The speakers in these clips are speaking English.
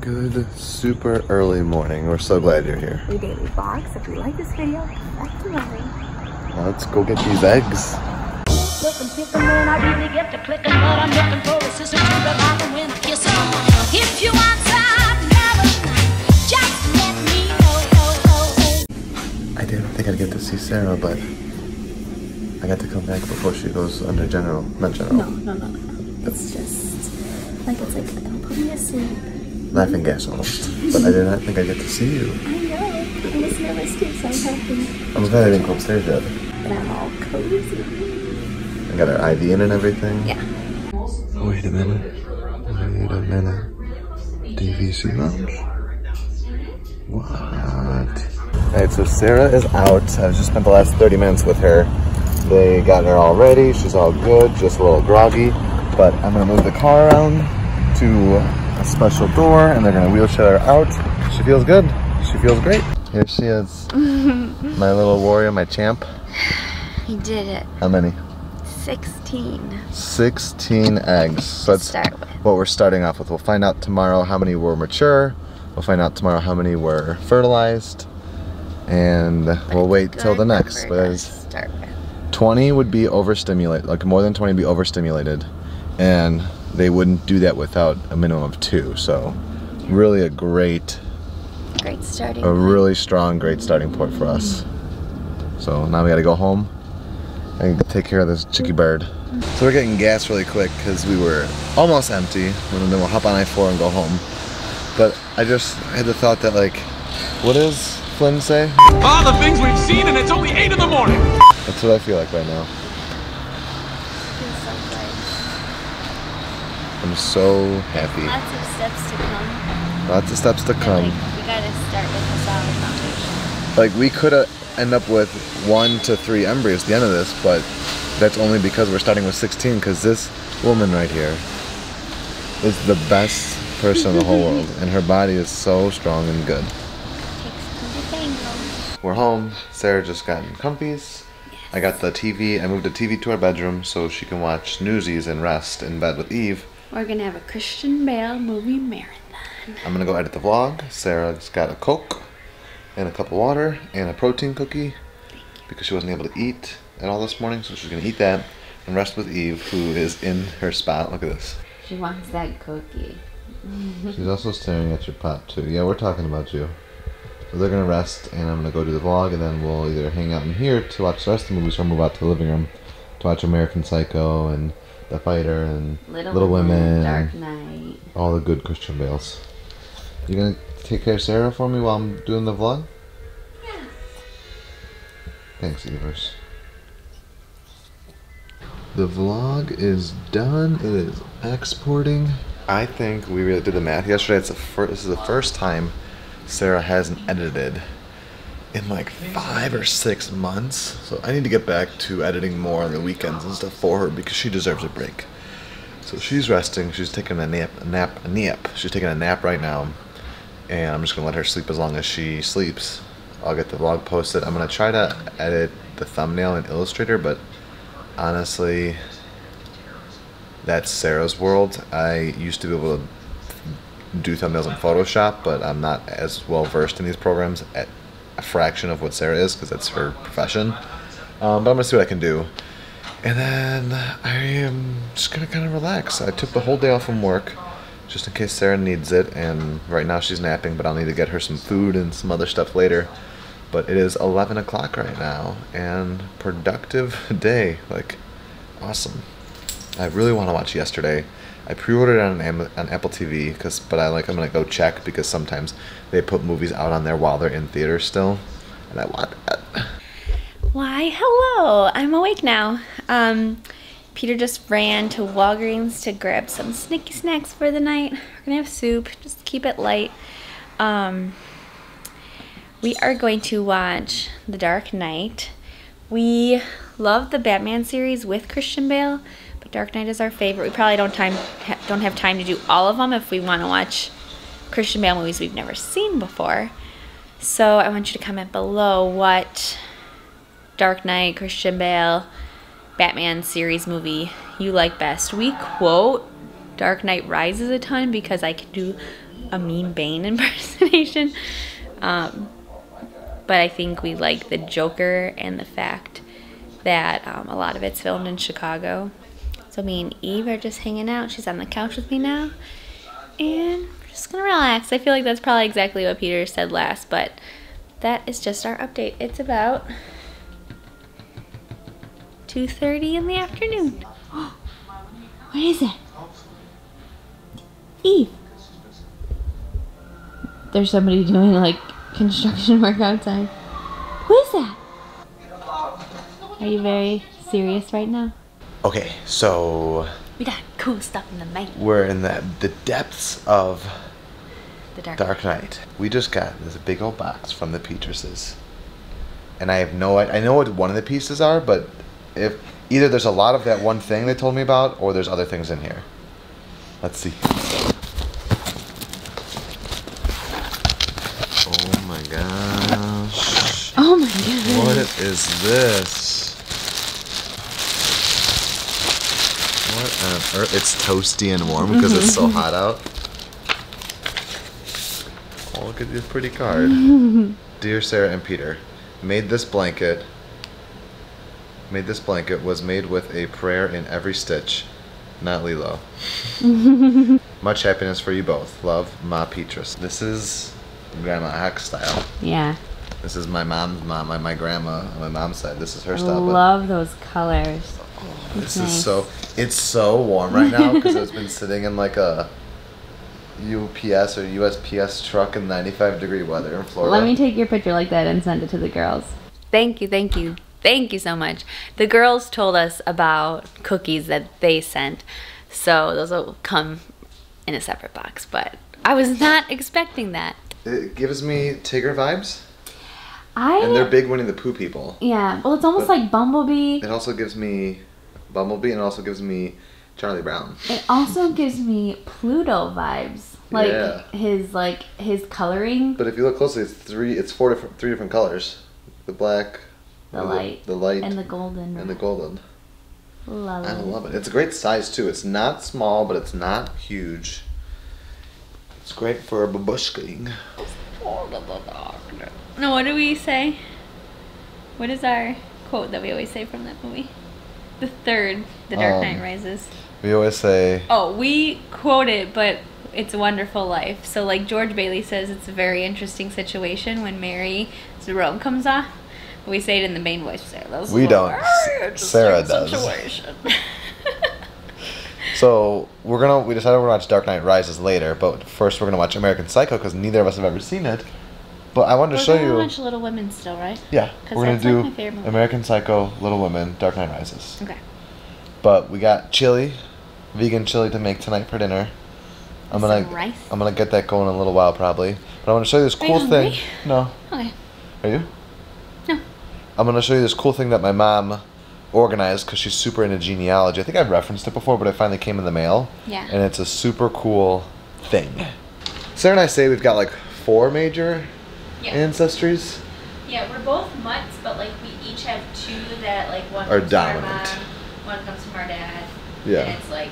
Good, super early morning. We're so glad you're here. We daily vlog, so if you like this video, like to loving. Let's go get these eggs. Looking picking when I really get to clicking, but I'm looking for a sister to revive and win a kiss. If you want just let me. I didn't think I'd get to see Sarah, but I got to come back before she goes under general, not general. No, no, no, no. It's just like it's like don't put me asleep. Laughing gas almost. But I did not think I'd get to see you. I know. I was nervous too, so I'm happy. I'm glad I didn't go upstairs yet. But I'm all cozy. I got our ID in and everything. Yeah. Oh, wait a minute. Wait a minute. DVC Lounge? What? Alright, so Sarah is out. I've just spent the last 30 minutes with her. They got her all ready. She's all good, just a little groggy. But I'm gonna move the car around to a special door and they're gonna wheelchair her out. She feels good. She feels great. Here she is. my little warrior, my champ. He did it. How many? 16. 16 eggs. So that's what we're starting off with. We'll find out tomorrow how many were mature. We'll find out tomorrow how many were fertilized. And we'll wait till the next. But start with. 20 would be overstimulated, like more than 20 would be overstimulated. And they wouldn't do that without a minimum of two. So really a great, Great starting. a really strong, great starting point for us. So now we gotta go home and take care of this chicky bird. So we're getting gas really quick because we were almost empty, and then we'll hop on I-4 and go home. But I just had the thought that like, what does Flynn say? All the things we've seen, and it's only 8 in the morning. That's what I feel like right now. Feels so good. I'm so happy. Lots of steps to come. Lots of steps to And, come. like, we gotta start with a solid foundation. Like we could uh, end up with one to three embryos at the end of this, but that's only because we're starting with 16. Because this woman right here is the best person in the whole world, and her body is so strong and good. Takes two to tango. We're home. Sarah just got in comfies. I got the TV. I moved the TV to our bedroom so she can watch Newsies and rest in bed with Eve. We're gonna have a Christian Bale movie marathon. I'm gonna go edit the vlog. Sarah just got a Coke and a cup of water and a protein cookie because she wasn't able to eat at all this morning, so she's gonna eat that and rest with Eve, who is in her spot. Look at this. She wants that cookie. She's also staring at your pot too. Yeah, we're talking about you. So they're gonna rest, and I'm gonna go do the vlog, and then we'll either hang out in here to watch the rest of the movies, or move out to the living room to watch American Psycho and The Fighter and Little, Women, Dark Knight. all the good Christian Bales. You gonna take care of Sarah for me while I'm doing the vlog? Yeah. Thanks, Evers. The vlog is done. It is exporting. I think we really did the math yesterday. It's the first. This is the first time Sarah hasn't edited in like five or six months. So I need to get back to editing more on the weekends and stuff for her because she deserves a break. So she's resting. She's taking a nap. A nap. A nap. She's taking a nap right now, and I'm just gonna let her sleep as long as she sleeps. I'll get the vlog posted. I'm gonna try to edit the thumbnail in Illustrator, but honestly, that's Sarah's world. I used to be able to do thumbnails in Photoshop, but I'm not as well versed in these programs at a fraction of what Sarah is because that's her profession. Um, but I'm gonna see what I can do. And then I am just gonna kind of relax. I took the whole day off from work just in case Sarah needs it. And right now she's napping, but I'll need to get her some food and some other stuff later. But it is 11 o'clock right now, and productive day. Like, awesome. I really want to watch yesterday. I pre-ordered on on Apple TV, cause but I like I'm gonna go check because sometimes they put movies out on there while they're in theaters still, and I want that. Why, hello. I'm awake now. Um, Peter just ran to Walgreens to grab some snicky snacks for the night. We're gonna have soup, just keep it light. Um, we are going to watch The Dark Knight. We love the Batman series with Christian Bale, Dark Knight is our favorite. We probably don't time ha- don't have time to do all of them if we want to watch Christian Bale movies we've never seen before. So I want you to comment below what Dark Knight, Christian Bale, Batman series movie you like best. We quote Dark Knight Rises a ton because I can do a mean Bane impersonation. Um, but I think we like the Joker and the fact that um, a lot of it's filmed in Chicago. So me and Eve are just hanging out. She's on the couch with me now. And we're just gonna relax. I feel like that's probably exactly what Peter said last, but that is just our update. It's about 2.30 in the afternoon. what is it? Eve. There's somebody doing like construction work outside. Who is that? Are you very serious right now? Okay, so We got cool stuff in the mail. we're in the the depths of The dark. Dark Knight. We just got this big old box from the Peterses, and I have no I I know what one of the pieces are, but if either there's a lot of that one thing they told me about, or there's other things in here. Let's see. Oh my gosh! Oh my god. What is this? What on earth? It's toasty and warm because it's so mm-hmm. hot out. Oh, look at this pretty card. Dear Sarah and Peter, made this blanket. Made this blanket was made with a prayer in every stitch, not Lilo. Much happiness for you both. Love, Ma Petrus. This is Grandma Hack style. Yeah. This is my mom's mom, my, my grandma on my mom's side. This is her I style. but love those colors. This nice. is so it's so warm right now because it's been sitting in like a UPS or USPS truck in 95 degree weather in Florida. Let me take your picture like that and send it to the girls. Thank you, thank you, thank you so much. The girls told us about cookies that they sent, so those will come in a separate box. But I was not expecting that. It gives me Tigger vibes, I and they're big Winnie the Pooh people. yeah. Well, it's almost But- like Bumblebee. It also gives me Bumblebee, and it also gives me Charlie Brown. It also gives me Pluto vibes, like Yeah. his like his coloring. But if you look closely, it's three. It's four different, three different colors: the black, The or light the light, and the golden. and the golden. Love I love it. It's a great size too. It's not small, but it's not huge. It's great for babushking. No, what do we say? What is our quote that we always say from that movie? The third, The Dark Um, Knight Rises. We always say, Oh, we quote it, but it's a wonderful life. So, like George Bailey says, it's a very interesting situation when Mary's robe comes off. We say it in the Bane voice. Sarah. We don't. Sarah does. Situation. so we're gonna. We decided we're gonna watch Dark Knight Rises later, but first we're gonna watch American Psycho because neither of us have ever seen it. But I wanted to We're show gonna you. watch Little Women still, right? yeah, we're gonna like, do movie. American Psycho, Little Women, Dark Knight Rises. Okay. But we got chili, vegan chili to make tonight for dinner. I'm Some gonna rice? I'm gonna get that going in a little while probably. But I want to show you this Are you cool thing. No, Okay. are you? No. I'm gonna show you this cool thing that my mom organized because she's super into genealogy. I think I've referenced it before, but it finally came in the mail. Yeah. And it's a super cool thing. Sarah and I say we've got like four major Yeah. ancestries. Yeah, we're both mutts, but like we each have two that like one Are comes dominant. from our mom, one comes from our dad. Yeah. And it's like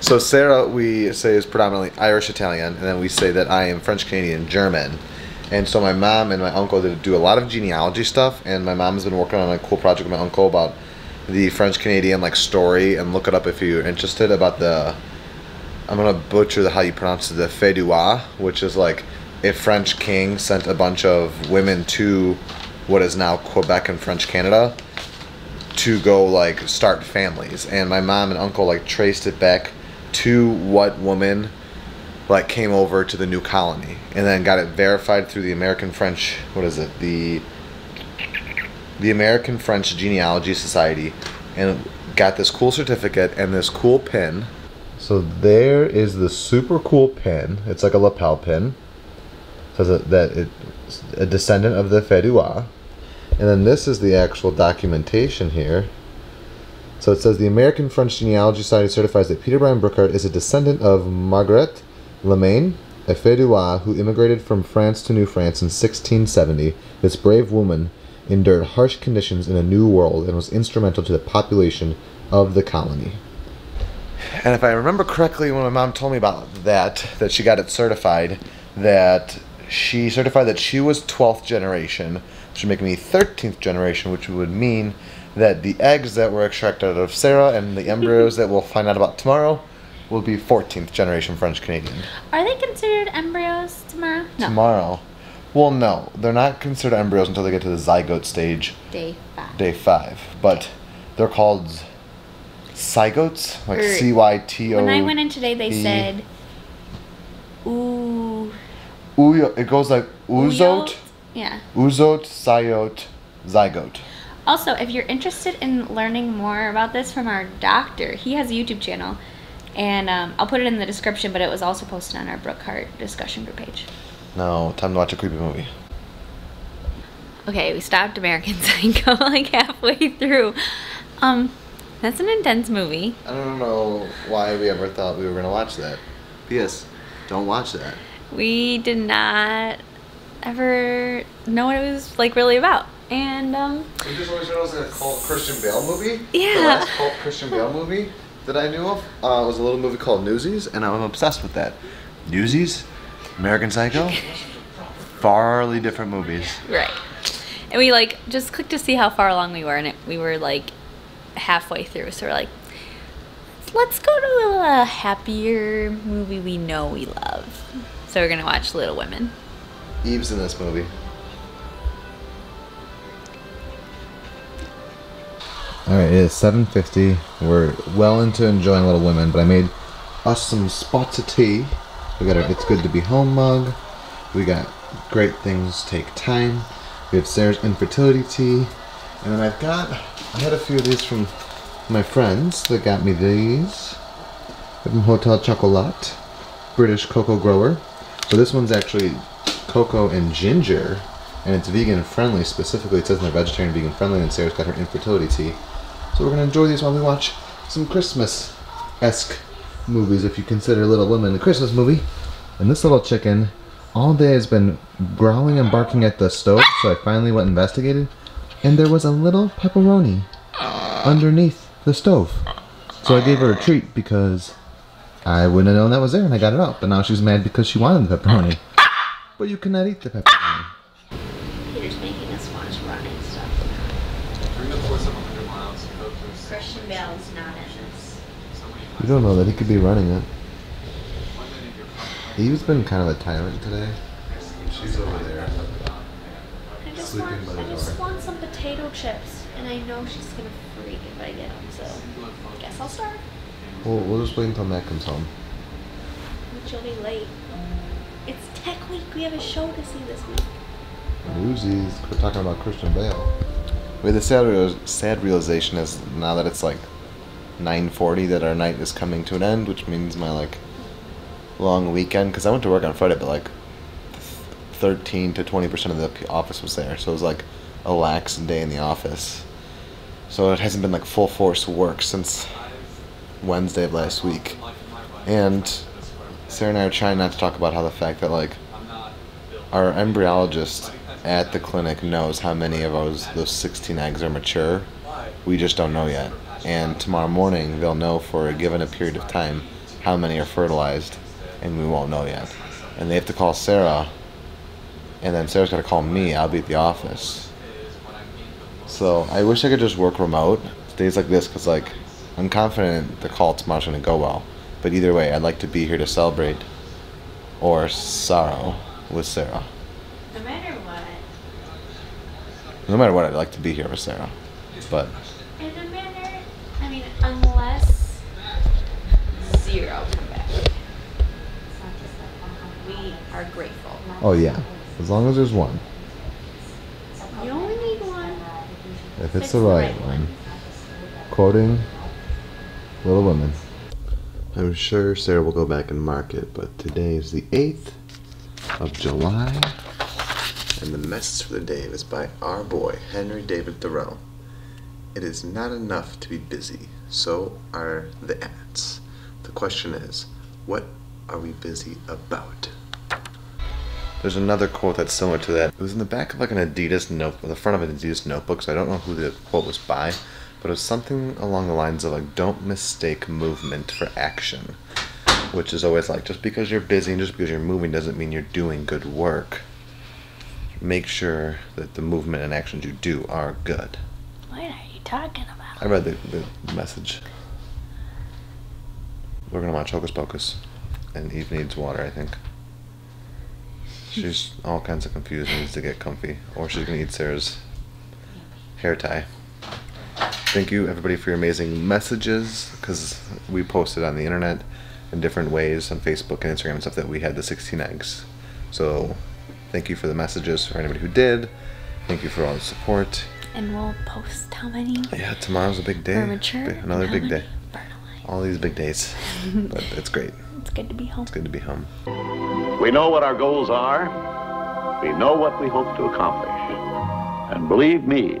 So Sarah, we say is predominantly Irish Italian, and then we say that I am French Canadian German. And so my mom and my uncle did do a lot of genealogy stuff, and my mom's been working on a cool project with my uncle about the French Canadian like story, and look it up if you're interested about the. I'm gonna butcher the how you pronounce it, the Fedua, which is like a French king sent a bunch of women to what is now Quebec and French Canada to go like start families. And my mom and uncle like traced it back to what woman like came over to the new colony and then got it verified through the American French what is it? The the American French Genealogy Society and got this cool certificate and this cool pin so there is the super cool pin it's like a lapel pin says that it's a descendant of the Fedua and then this is the actual documentation here. So it says the American French Genealogy Society certifies that Peter Brian Brookhart is a descendant of Margaret Lemaine, a Fedua who immigrated from France to New France in 1670. This brave woman endured harsh conditions in a new world and was instrumental to the population of the colony. And if I remember correctly, when my mom told me about that, that she got it certified, that she certified that she was 12th generation, which would make me 13th generation, which would mean that the eggs that were extracted out of Sarah and the embryos that we'll find out about tomorrow will be 14th generation French Canadian. Are they considered embryos tomorrow? No. Tomorrow. Well, no, they're not considered embryos until they get to the zygote stage, Day five. day five. But they're called zygotes, like Or- C Y T O. When I went in today, they said, ooh. Uyo, it goes like oozote, Uyot? Yeah. oozote, zygote, zygote. Also, if you're interested in learning more about this from our doctor, he has a YouTube channel. And um, I'll put it in the description, but it was also posted on our Brookhart discussion group page. Now, time to watch a creepy movie. Okay, we stopped American Psycho like halfway through. Um, that's an intense movie. I don't know why we ever thought we were gonna watch that. P.S. Don't watch that. We did not ever know what it was like really about. And um, We just always thought it was a cult Christian Bale movie. Yeah. The last cult Christian Bale movie that I knew of uh, was a little movie called Newsies, and I'm obsessed with that. Newsies, American Psycho, farly different movies. right. And we like just clicked to see how far along we were, and it, we were like halfway through. So we're like, let's go to a happier movie we know we love. So we're gonna watch Little Women. Eve's in this movie. All right, it is 7:50. We're well into enjoying Little Women, but I made us some spots of tea. We got our "It's Good to Be Home" mug. We got "Great Things Take Time." We have Sarah's infertility tea, and then I've got I had a few of these from my friends that got me these from Hotel Chocolat, British cocoa grower. So this one's actually cocoa and ginger, and it's vegan friendly. Specifically, it says in the vegetarian vegan friendly. And Sarah's got her infertility tea. So we're gonna enjoy these while we watch some Christmas-esque movies, if you consider Little Women a Christmas movie. And this little chicken all day has been growling and barking at the stove, so I finally went and investigated, and there was a little pepperoni underneath the stove. So I gave her a treat because I wouldn't have known that was there, and I got it out. But now she's mad because she wanted the pepperoni. But you cannot eat the pepperoni. Peter's making us watch running stuff. During the course of 100 miles, Coke was Christian Bale's not in this. You don't know that he could be running it. Eve's been kind of a tyrant today. She's over there. I just Sleeping want, by the I just door. want some potato chips, and I know she's gonna freak if I get them. So, guess I'll start. We'll, we'll just wait until Matt comes home. Which will be late. It's Tech Week. We have a show to see this week. Newsies. We're talking about Christian Bale. Wait, the sad, real- sad realization is now that it's like 9:40 that our night is coming to an end, which means my like long weekend. Because I went to work on Friday, but like 13 to 20 percent of the office was there, so it was like a lax day in the office. So it hasn't been like full force work since Wednesday of last week, and Sarah and I are trying not to talk about how the fact that like our embryologist at the clinic knows how many of those those 16 eggs are mature. We just don't know yet. And tomorrow morning they'll know for a given a period of time how many are fertilized, and we won't know yet. And they have to call Sarah, and then Sarah's got to call me. I'll be at the office. So I wish I could just work remote days like this, cause like I'm confident the call tomorrow's gonna go well. But either way, I'd like to be here to celebrate or sorrow with Sarah. No matter what, No matter what, I'd like to be here with Sarah. But and no matter, I mean, unless zero come back, it's not just that we are grateful. oh yeah, as long as there's one. You only need one. If it's the right one. Quoting Little Women. I'm sure Sarah will go back and mark it, but today is the 8th of July, and the message for the day is by our boy, Henry David Thoreau. It is not enough to be busy, so are the ants. The question is, what are we busy about? There's another quote that's similar to that. It was in the back of like an Adidas note, the front of an Adidas notebook, so I don't know who the quote was by, but it was something along the lines of like, "Don't mistake movement for action." which is always like just because you're busy and just because you're moving doesn't mean you're doing good work. Make sure that the movement and actions you do are good. What are you talking about? I read the, the message. We're gonna watch Hocus Pocus, and Eve needs water. I think. She's all kinds of confused and needs to get comfy, or she's gonna eat Sarah's hair tie. Thank you everybody for your amazing messages, because we posted on the internet in different ways on Facebook and Instagram and stuff that we had the 16 eggs. So, thank you for the messages for anybody who did. Thank you for all the support. And we'll post how many Yeah, tomorrow's a big day. for mature. Another big day. fertilized. All these big days, but it's great. It's good to be home. It's good to be home. We know what our goals are. We know what we hope to accomplish. And believe me,